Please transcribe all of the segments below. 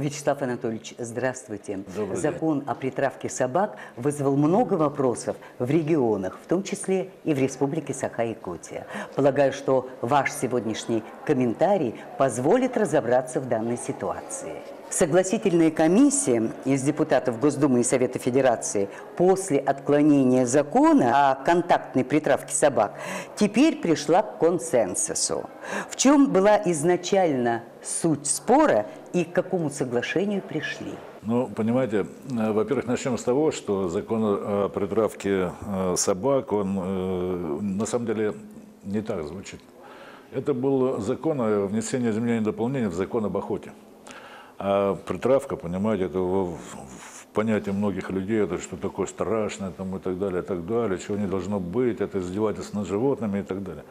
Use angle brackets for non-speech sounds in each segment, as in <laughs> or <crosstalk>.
Вячеслав Анатольевич, здравствуйте. Добрый день. Закон о притравке собак вызвал много вопросов в регионах, в том числе и в Республике Саха-Якутия. Полагаю, что ваш сегодняшний комментарий позволит разобраться в данной ситуации. Согласительная комиссия из депутатов Госдумы и Совета Федерации после отклонения закона о контактной притравке собак теперь пришла к консенсусу. В чем была изначально суть спора и к какому соглашению пришли? Ну, понимаете, э, во-первых, начнем с того, что закон о притравке э, собак, он э, на самом деле не так звучит. Это был закон о внесении изменений и дополнений в закон об охоте. А притравка, понимаете, это в, в понятии многих людей, это что такое страшное там, и так далее, и так далее, чего не должно быть, это издевательство над животными и так далее.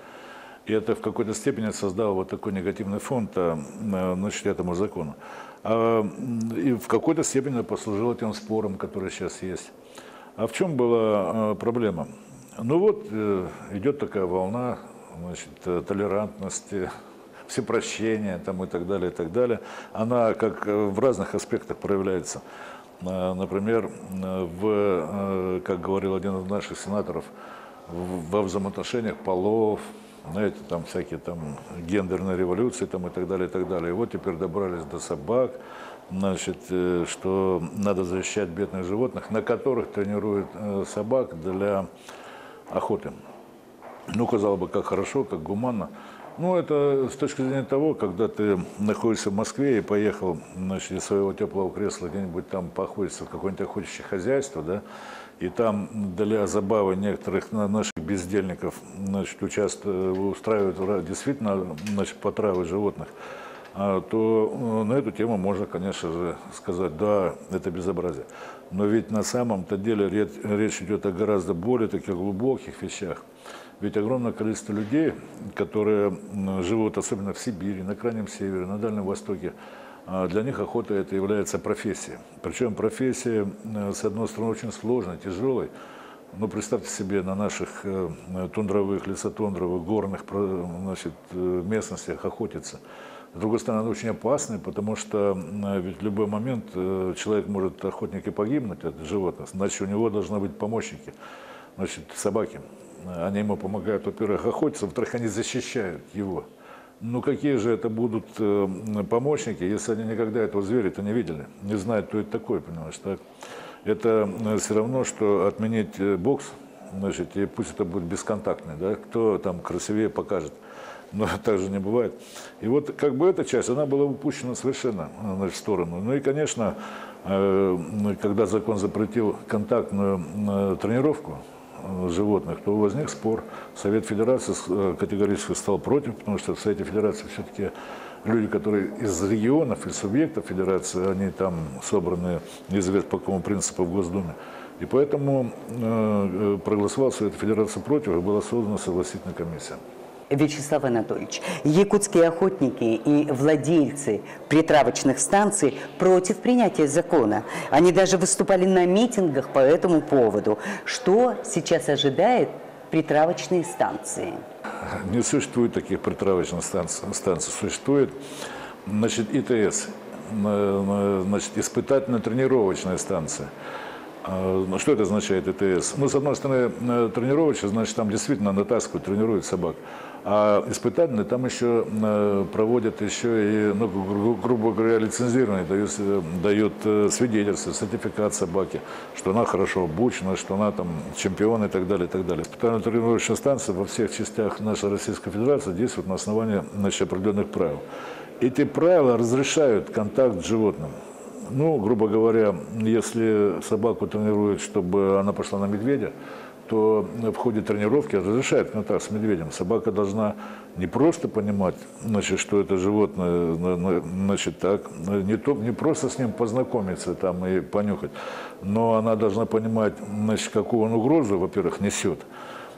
И это в какой-то степени создало вот такой негативный фон значит, этому закону. А, и в какой-то степени послужило тем спором, который сейчас есть. А в чем была а, проблема? Ну вот, э, идет такая волна значит, э, толерантности, <laughs> всепрощения там, и так далее, и так далее. Она как э, в разных аспектах проявляется. Например, в, как говорил один из наших сенаторов, во взаимоотношениях полов, знаете, там всякие там гендерные революции там и так далее, и так далее. И вот теперь добрались до собак, значит, э, что надо защищать бедных животных, на которых тренируют э, собак для охоты. Ну, казалось бы, как хорошо, как гуманно. Ну, это с точки зрения того, когда ты находишься в Москве и поехал, значит, из своего теплого кресла где-нибудь там походиться в какое-нибудь охотничье хозяйство, да, и там для забавы некоторых наших бездельников значит, участвуют, устраивают действительно значит, потравы животных, а, то э, на эту тему можно, конечно же, сказать, да, это безобразие. Но ведь на самом-то деле речь идет о гораздо более таких глубоких вещах. Ведь огромное количество людей, которые живут особенно в Сибири, на Крайнем Севере, на Дальнем Востоке, для них охота это является профессией. Причем профессия, э, с одной стороны, очень сложной, тяжелой. Ну, представьте себе, на наших э, тундровых, лесотундровых, горных значит, э, местностях охотиться. С другой стороны, она очень опасная, потому что ведь в любой момент человек может, охотник и погибнуть от животных, значит, у него должны быть помощники, значит, собаки. Они ему помогают, во-первых, охотиться, во-вторых, они защищают его. Ну какие же это будут э, помощники, если они никогда этого зверя-то не видели, не знают, кто это такой, понимаешь, так? Это э, все равно, что отменить э, бокс, значит, и пусть это будет бесконтактный, да, кто там красивее покажет. <laughs> Но так же не бывает. И вот как бы эта часть, она была упущена совершенно значит, в сторону. Ну и, конечно, когда закон запретил контактную тренировку, животных, то возник спор. Совет Федерации э, категорически стал против, потому что в Совете Федерации все-таки люди, которые из регионов и субъектов Федерации, они там собраны неизвестно по какому принципу в Госдуме. И поэтому э, проголосовал Совет Федерации против, и была создана согласительная комиссия. Вячеслав Анатольевич, якутские охотники и владельцы притравочных станций против принятия закона. Они даже выступали на митингах по этому поводу. Что сейчас ожидает притравочные станции? Не существует таких притравочных станций. станций. Существует значит, ИТС, значит, испытательно-тренировочная станция. А, ну, что это означает ИТС? Ну, с одной стороны, э, тренировочная, значит, там действительно натаскивают, тренируют собак. А испытательные там еще э, проводят еще и, ну, гру грубо говоря, лицензирование, дают, э, дают свидетельство, сертификат собаки, что она хорошо обучена, что она там чемпион и так далее, и так далее. Испытательная тренировочная станция во всех частях нашей Российской Федерации действует на основании значит, определенных правил. Эти правила разрешают контакт с животным. Ну, грубо говоря, если собаку тренируют, чтобы она пошла на медведя, то в ходе тренировки разрешает контакт с медведем. Собака должна не просто понимать, значит, что это животное, значит, так, не, то, не просто с ним познакомиться там и понюхать, но она должна понимать, значит, какую он угрозу, во-первых, несет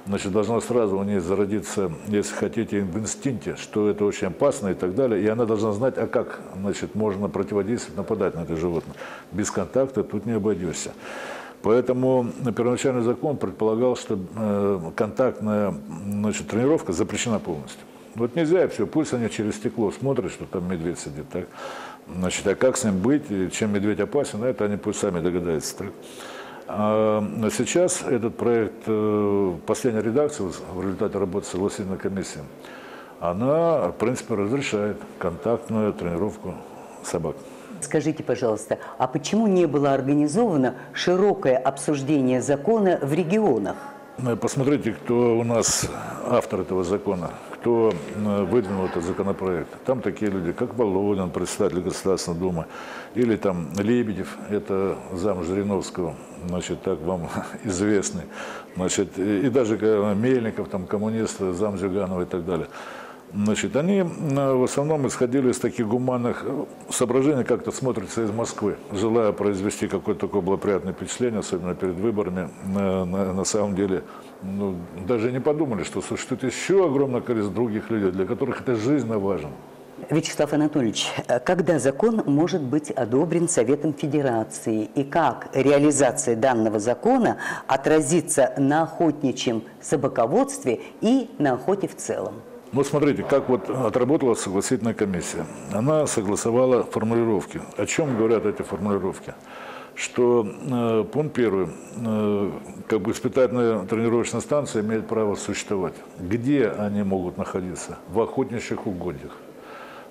значит, должна сразу у нее зародиться, если хотите, в инстинкте, что это очень опасно и так далее. И она должна знать, а как значит, можно противодействовать, нападать на это животное. Без контакта тут не обойдешься. Поэтому первоначальный закон предполагал, что э, контактная значит, тренировка запрещена полностью. Вот нельзя, все, пусть они через стекло смотрят, что там медведь сидит, так? Значит, а как с ним быть, чем медведь опасен, это они пусть сами догадаются, так? А сейчас этот проект, э, последняя редакция в результате работы согласительной комиссии, она, в принципе, разрешает контактную тренировку собак. Скажите, пожалуйста, а почему не было организовано широкое обсуждение закона в регионах? Ну, посмотрите, кто у нас автор этого закона, кто э, выдвинул этот законопроект. Там такие люди, как Володин, председатель Государственной Думы, или там Лебедев, это зам Жириновского, значит, так вам <laughs> известный, значит, и даже Мельников, там, коммунист, зам Зюганова и так далее. Значит, они э, в основном исходили из таких гуманных э, соображений, как это смотрится из Москвы, желая произвести какое-то такое благоприятное впечатление, особенно перед выборами, на, на, на самом деле ну, даже не подумали, что существует еще огромное количество других людей, для которых это жизненно важно. Вячеслав Анатольевич, э, когда закон может быть одобрен Советом Федерации и как реализация данного закона отразится на охотничьем собаководстве и на охоте в целом? Ну, смотрите, как вот отработала согласительная комиссия. Она согласовала формулировки. О чем говорят эти формулировки? Что э, пункт первый, э, как бы испытательная тренировочная станция имеет право существовать. Где они могут находиться? В охотничьих угодьях.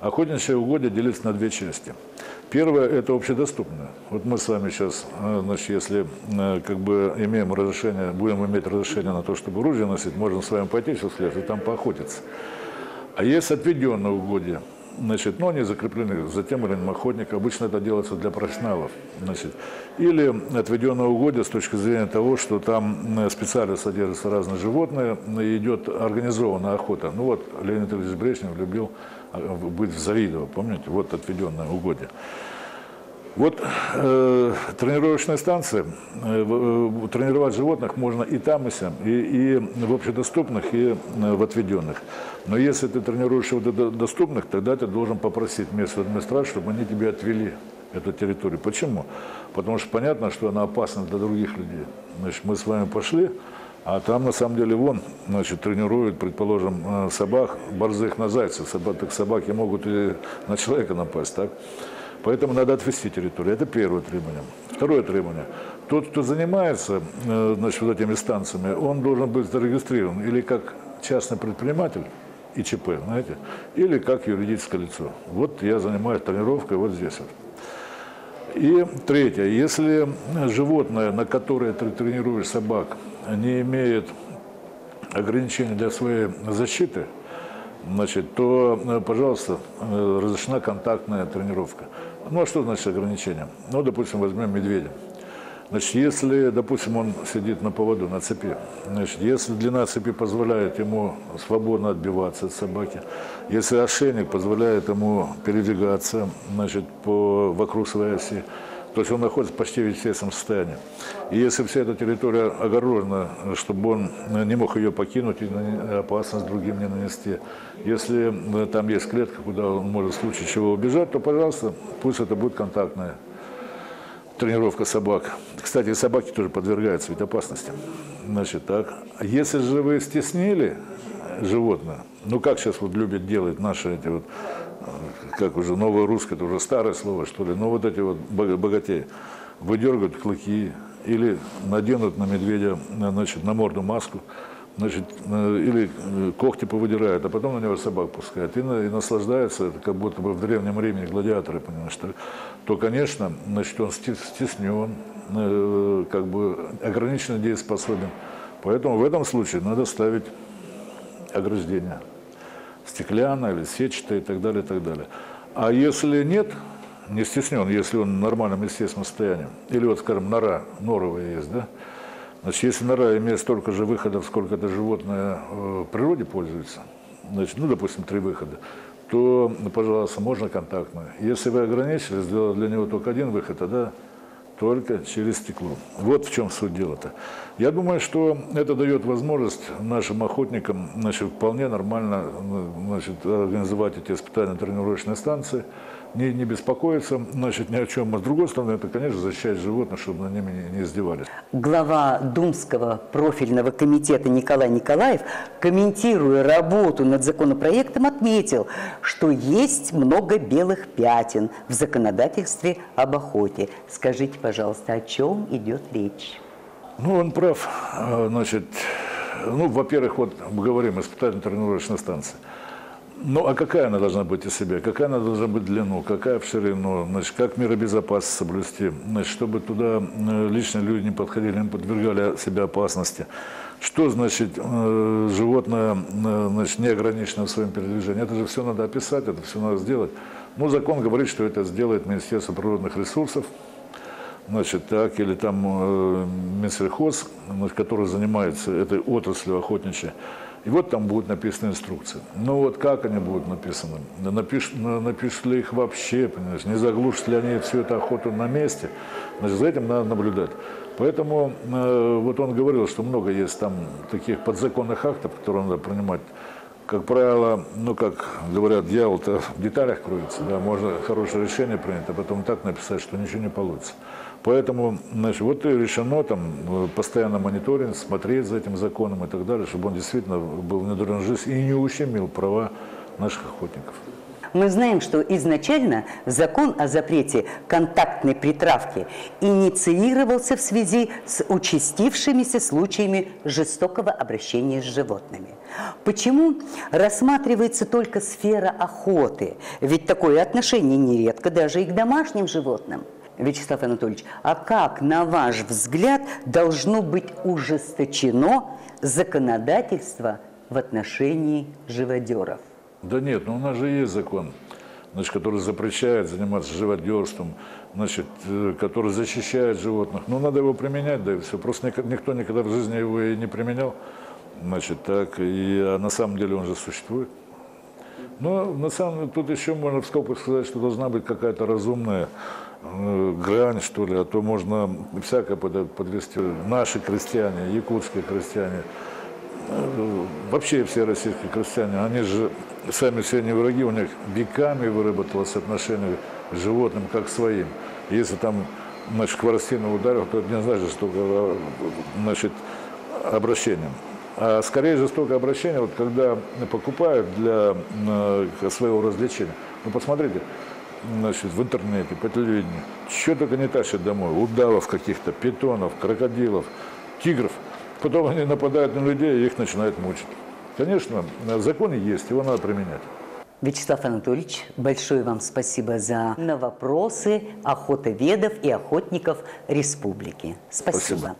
Охотничье угодья делится на две части. Первое – это общедоступное. Вот мы с вами сейчас, э, значит, если э, как бы имеем разрешение, будем иметь разрешение на то, чтобы оружие носить, можем с вами пойти сейчас в лес и там поохотиться. А есть отведенные угодья, значит, но они закреплены за тем или иным охотником. Обычно это делается для профессионалов. Значит. Или отведенное угодья с точки зрения того, что там э, специально содержатся разные животные, идет организованная охота. Ну вот Леонид Ильич Брежнев любил быть в Завидово, помните, вот отведенное угодье. Вот э, тренировочная станция, э, э, тренировать животных можно и там, и сям, и, и в общедоступных, и э, в отведенных. Но если ты тренируешь в доступных, тогда ты должен попросить местную администрацию, чтобы они тебе отвели эту территорию. Почему? Потому что понятно, что она опасна для других людей. Значит, мы с вами пошли, а там на самом деле вон, значит, тренируют, предположим, э, собак, борзых на зайцев. Собак, так собаки могут и на человека напасть, так? Поэтому надо отвести территорию. Это первое требование. Второе требование. Тот, кто занимается э, значит, вот этими станциями, он должен быть зарегистрирован или как частный предприниматель, ИЧП, знаете, или как юридическое лицо. Вот я занимаюсь тренировкой вот здесь вот. И третье, если животное, на которое ты тренируешь собак, не имеет ограничений для своей защиты, значит, то, э, пожалуйста, э, разрешена контактная тренировка. Ну а что значит ограничение? Ну, допустим, возьмем медведя. Значит, если, допустим, он сидит на поводу, на цепи, значит, если длина цепи позволяет ему свободно отбиваться от собаки, если ошейник позволяет ему передвигаться значит, по, вокруг своей оси, то есть он находится почти в естественном состоянии. И если вся эта территория огорожена, чтобы он не мог ее покинуть и опасность другим не нанести, если э, там есть клетка, куда он может в случае чего убежать, то, пожалуйста, пусть это будет контактная тренировка собак. Кстати, собаки тоже подвергаются ведь опасности. Значит, так. Если же вы стеснили животное, ну как сейчас вот любят делать наши эти вот, как уже новое русское, это уже старое слово, что ли, но вот эти вот богатеи, выдергивают клыки или наденут на медведя, значит, на морду маску, значит, э, или э, когти повыдирают, а потом на него собак пускают и, и наслаждаются, это как будто бы в Древнем Риме гладиаторы, понимаешь, то, то конечно, значит, он стеснен, э, как бы ограниченно дееспособен. Поэтому в этом случае надо ставить ограждение. Стеклянное или сетчатое и так далее, и так далее. А если нет, не стеснен, если он в нормальном естественном состоянии, или вот, скажем, нора, норовая есть, да, Значит, если нора имеет столько же выходов, сколько это животное в природе пользуется, значит, ну, допустим, три выхода, то, пожалуйста, можно контактно. Если вы ограничили, сделали для него только один выход, тогда только через стекло. Вот в чем суть дела-то. Я думаю, что это дает возможность нашим охотникам значит, вполне нормально значит, организовать эти испытательно-тренировочные станции, не, не беспокоиться значит, ни о чем. А с другой стороны, это, конечно, защищать животных, чтобы над ними не, не издевались. Глава Думского профильного комитета Николай Николаев, комментируя работу над законопроектом, отметил, что есть много белых пятен в законодательстве об охоте. Скажите, пожалуйста, о чем идет речь? Ну, он прав. А, Значит, ну, во-первых, вот мы говорим, испытательно-тренировочная станция. Ну, а какая она должна быть из себя? Какая она должна быть в длину? Какая в ширину? Значит, как меры безопасности соблюсти? Значит, чтобы туда э, личные люди не подходили, не подвергали себя опасности. Что значит э, животное э, значит, не ограничено в своем передвижении? Это же все надо описать, это все надо сделать. Ну, закон говорит, что это сделает Министерство природных ресурсов, значит, так, или там э, Минсельхоз, который занимается этой отраслью охотничьей. И вот там будут написаны инструкции. Ну вот как они будут написаны? Напиш, на- напишут ли их вообще, понимаешь? Не заглушат ли они всю эту охоту на месте? Значит, за этим надо наблюдать. Поэтому э, вот он говорил, что много есть там таких подзаконных актов, которые надо принимать. Как правило, ну, как говорят, дьявол-то в деталях кроется. Да, можно хорошее решение принять, а потом так написать, что ничего не получится. Поэтому, значит, вот и решено там э, постоянно мониторинг, смотреть за этим законом и так далее, чтобы он действительно был внедрен в жизнь и не ущемил права наших охотников. Мы знаем, что изначально закон о запрете контактной притравки инициировался в связи с участившимися случаями жестокого обращения с животными. Почему рассматривается только сфера охоты? Ведь такое отношение нередко даже и к домашним животным. Вячеслав Анатольевич, а как, на ваш взгляд, должно быть ужесточено законодательство в отношении живодеров? Да нет, ну у нас же есть закон, значит, который запрещает заниматься живодерством, значит, э, который защищает животных. Ну, надо его применять, да и все. Просто ник- никто никогда в жизни его и не применял. Значит, так, и а на самом деле он же существует. Но на самом деле тут еще можно в скобках сказать, что должна быть какая-то разумная грань, что ли, а то можно всякое под- подвести. Наши крестьяне, якутские крестьяне, э, вообще все российские крестьяне, они же сами все не враги, у них веками выработалось отношение к животным как к своим. Если там, значит, хворостину ударил, то это не значит, что э, значит, обращением. А скорее жестокое обращение, вот когда покупают для э, своего развлечения. Ну, посмотрите, значит, в интернете, по телевидению, что только не тащат домой. Удавов каких-то, питонов, крокодилов, тигров. Потом они нападают на людей и их начинают мучить. Конечно, закон есть, его надо применять. Вячеслав Анатольевич, большое вам спасибо за на вопросы охотоведов и охотников республики. Спасибо. Спасибо.